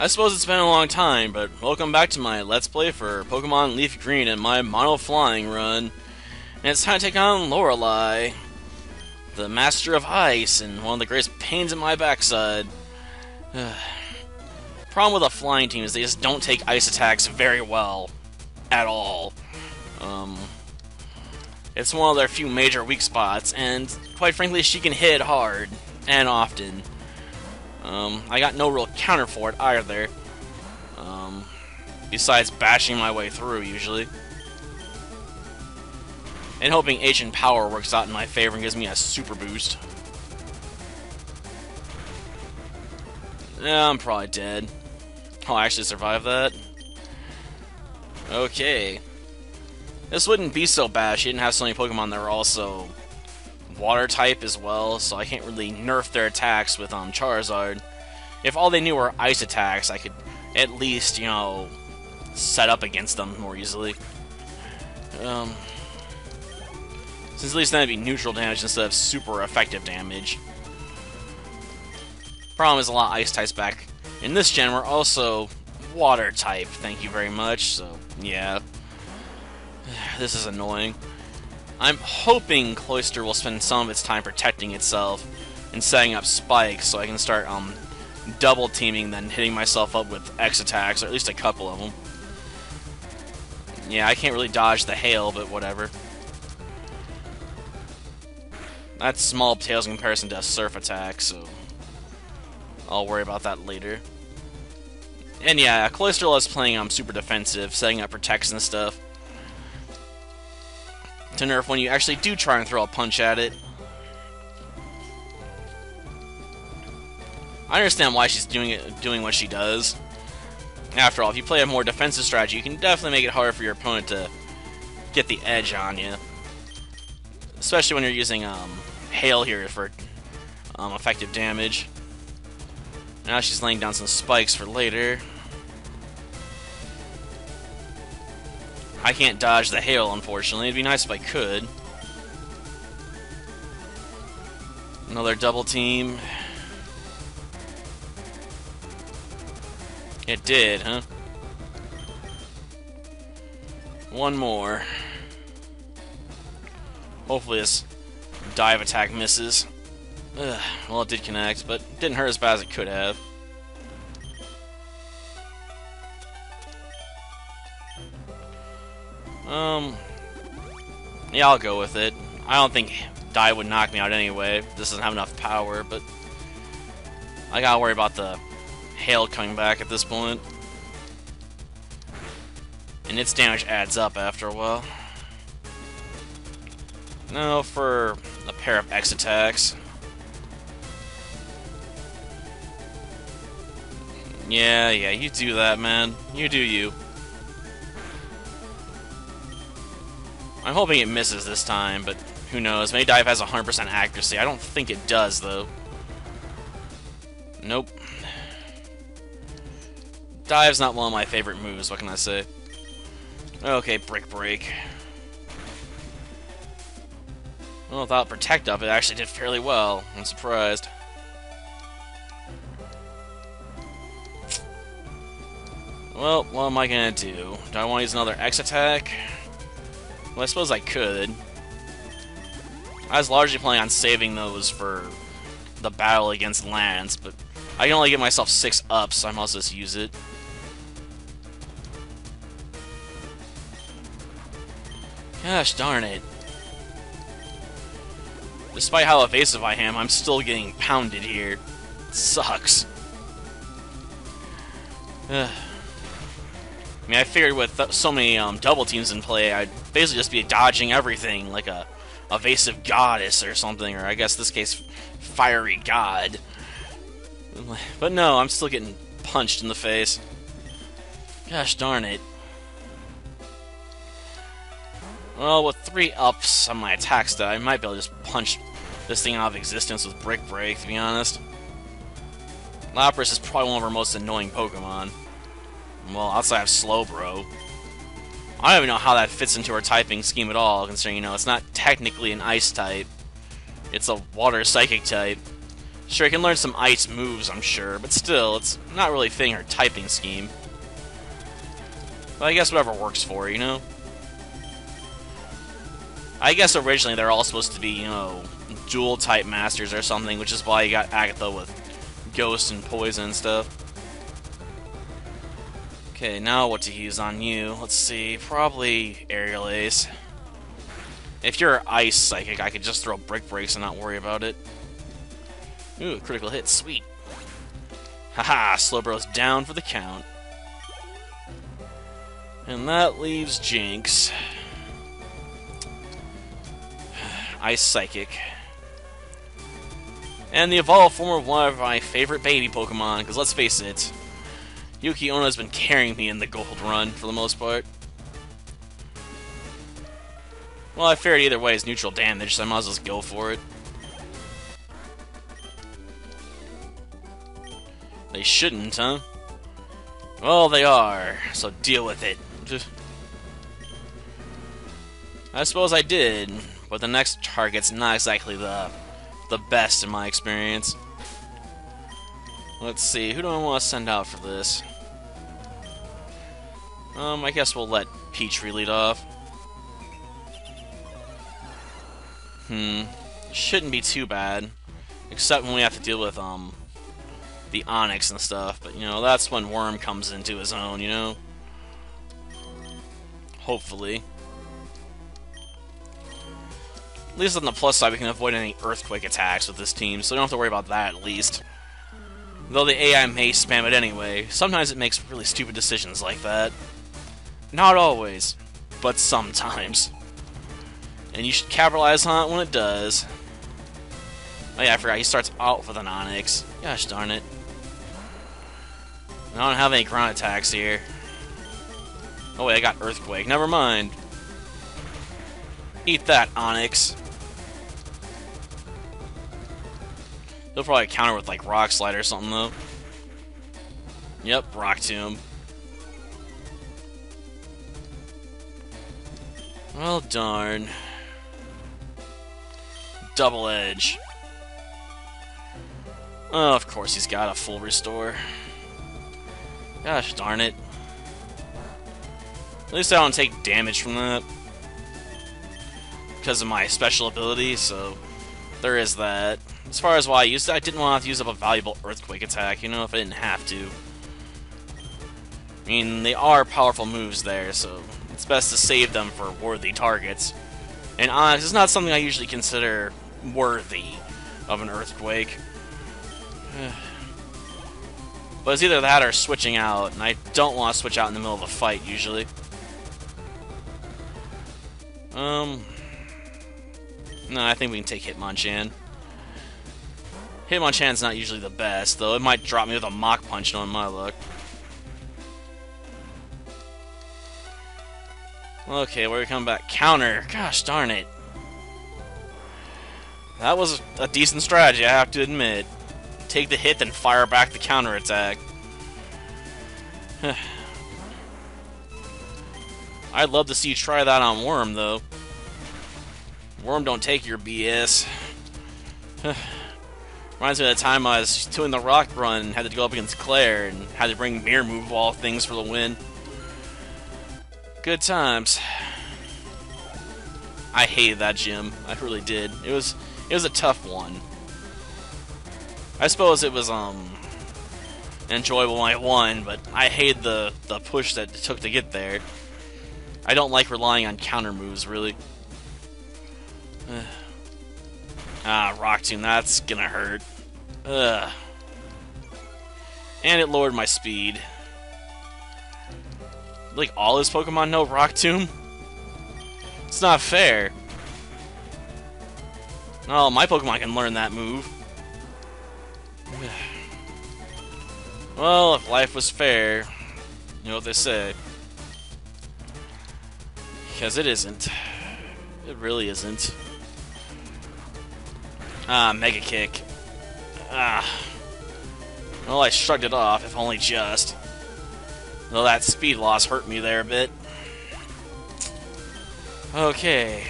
I suppose it's been a long time, but welcome back to my Let's Play for Pokemon Leaf Green and my Mono Flying run. And it's time to take on Lorelei, the Master of Ice, and one of the greatest pains in my backside. Problem with a flying team is they just don't take ice attacks very well. At all. Um, it's one of their few major weak spots, and quite frankly, she can hit hard and often. Um, I got no real counter for it either. Um, besides bashing my way through, usually. And hoping Ancient Power works out in my favor and gives me a super boost. Yeah, I'm probably dead. I'll actually survive that. Okay. This wouldn't be so bad. She didn't have so many Pokemon that were also water type as well, so I can't really nerf their attacks with um, Charizard. If all they knew were ice attacks, I could at least, you know, set up against them more easily. Um, since at least then it'd be neutral damage instead of super effective damage. Problem is a lot of ice types back. In this gen, we're also water type, thank you very much, so yeah. This is annoying. I'm hoping Cloyster will spend some of its time protecting itself and setting up spikes so I can start um, double teaming then hitting myself up with X attacks, or at least a couple of them. Yeah, I can't really dodge the hail, but whatever. That's small tails in comparison to a surf attack, so I'll worry about that later. And yeah, Cloyster loves playing um, super defensive, setting up protects and stuff to nerf when you actually do try and throw a punch at it. I understand why she's doing it, doing what she does. After all, if you play a more defensive strategy, you can definitely make it harder for your opponent to get the edge on you. Especially when you're using um, Hail here for um, effective damage. Now she's laying down some spikes for later. I can't dodge the hail, unfortunately. It'd be nice if I could. Another double team. It did, huh? One more. Hopefully this dive attack misses. Ugh, well, it did connect, but didn't hurt as bad as it could have. Um, yeah, I'll go with it. I don't think Die would knock me out anyway. This doesn't have enough power, but I gotta worry about the hail coming back at this point. And its damage adds up after a while. Now for a pair of X attacks. Yeah, yeah, you do that, man. You do you. I'm hoping it misses this time, but who knows. Maybe Dive has 100% accuracy. I don't think it does, though. Nope. Dive's not one of my favorite moves, what can I say? Okay, Brick Break. Well, without Protect Up, it actually did fairly well. I'm surprised. Well, what am I gonna do? Do I want to use another X attack? Well, I suppose I could. I was largely planning on saving those for the battle against Lance, but I can only get myself six up, so I must just use it. Gosh darn it. Despite how evasive I am, I'm still getting pounded here. It sucks. Ugh. I mean, I figured with so many um, double teams in play, I'd basically just be dodging everything like a evasive goddess or something, or I guess this case, fiery god. But no, I'm still getting punched in the face. Gosh darn it. Well, with three ups on my attack stat, I might be able to just punch this thing out of existence with Brick Break, to be honest. Lapras is probably one of our most annoying Pokemon. Well, outside of Slowbro. I don't even know how that fits into our typing scheme at all, considering, you know, it's not technically an ice type. It's a water psychic type. Sure, he can learn some ice moves, I'm sure, but still, it's not really fitting her typing scheme. But I guess whatever works for you know? I guess originally they're all supposed to be, you know, dual type masters or something, which is why you got Agatha with Ghost and Poison and stuff. Okay, now what to use on you? Let's see, probably Aerial Ace. If you're Ice Psychic, I could just throw Brick Breaks and not worry about it. Ooh, critical hit, sweet. Haha, Slowbro's down for the count. And that leaves Jynx. Ice Psychic. And the evolved form of one of my favorite baby Pokemon, because let's face it, Yuki Ono's been carrying me in the Gold Run, for the most part. Well, I figured either way is neutral damage, so I might as well just go for it. They shouldn't, huh? Well, they are, so deal with it. I suppose I did, but the next target's not exactly the the best in my experience. Let's see, who do I want to send out for this? Um, I guess we'll let Peach lead off. Hmm, shouldn't be too bad, except when we have to deal with, um, the Onix and stuff, but, you know, that's when Worm comes into his own, you know? Hopefully. At least on the plus side, we can avoid any Earthquake attacks with this team, so we don't have to worry about that, at least. Though the AI may spam it anyway, sometimes it makes really stupid decisions like that. Not always, but sometimes. And you should capitalize on it when it does. Oh yeah, I forgot, he starts out with an Onix. Gosh darn it. I don't have any ground attacks here. Oh wait, I got Earthquake. Never mind. Eat that, Onix. He'll probably counter with like Rock Slide or something though. Yep, Rock Tomb. Well, darn. Double Edge. Oh, of course he's got a full restore. Gosh darn it. At least I don't take damage from that. Because of my special ability, so there is that. As far as why I used it, I didn't want to use up a valuable Earthquake attack, you know, if I didn't have to. I mean, they are powerful moves there, so best to save them for worthy targets. And Onix is not something I usually consider worthy of an Earthquake. But it's either that or switching out, and I don't want to switch out in the middle of a fight, usually. Um... No, I think we can take Hitmonchan. Hitmonchan's not usually the best, though it might drop me with a Mach Punch on my luck. Okay, where we come back? Counter! Gosh darn it. That was a decent strategy, I have to admit take the hit, then fire back the counterattack. I'd love to see you try that on Worm, though. Worm don't take your BS. Reminds me of the time I was doing the rock run and had to go up against Clair and had to bring mirror move of all things for the win. Good times. I hated that gym. I really did. It was it was a tough one. I suppose it was um enjoyable when I won, but I hate the the push that it took to get there. I don't like relying on counter moves, really. ah, Rock Tomb, that's gonna hurt. Ugh. And it lowered my speed. Like, all his Pokemon know Rock Tomb? It's not fair. Oh, my Pokemon can learn that move. Well, if life was fair, you know what they say. Because it isn't. It really isn't. Ah, Mega Kick. Ah. Well, I shrugged it off, if only just. Though that speed loss hurt me there a bit. Okay.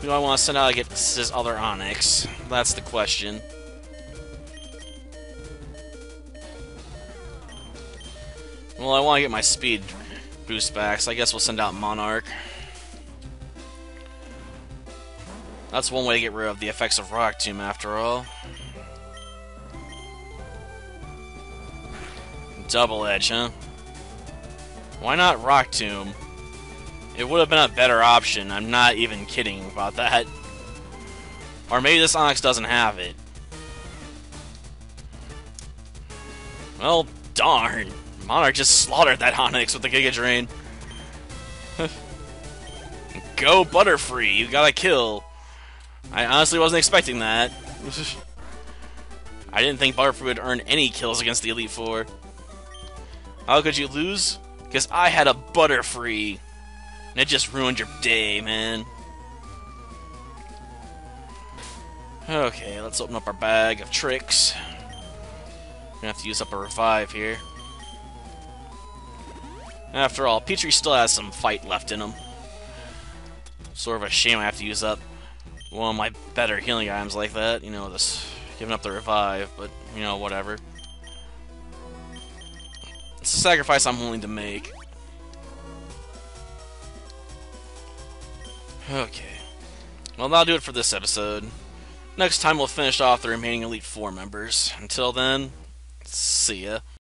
Who do I want to send out to get this other Onix? That's the question. Well, I want to get my speed boost back, so I guess we'll send out Monarch. That's one way to get rid of the effects of Rock Tomb, after all. Double Edge, huh? Why not Rock Tomb? It would have been a better option. I'm not even kidding about that. Or maybe this Onix doesn't have it. Well, darn. Monarch just slaughtered that Onix with the Giga Drain. Go Butterfree, you got a kill. I honestly wasn't expecting that. I didn't think Butterfree would earn any kills against the Elite Four. How could you lose? Because I had a Butterfree. And it just ruined your day, man. Okay, let's open up our bag of tricks. Gonna have to use up a revive here. After all, Petrie still has some fight left in him. Sort of a shame I have to use up one of my better healing items like that. You know, this giving up the revive, but, you know, whatever. It's a sacrifice I'm willing to make. Okay. Well, that'll do it for this episode. Next time we'll finish off the remaining Elite Four members. Until then, see ya.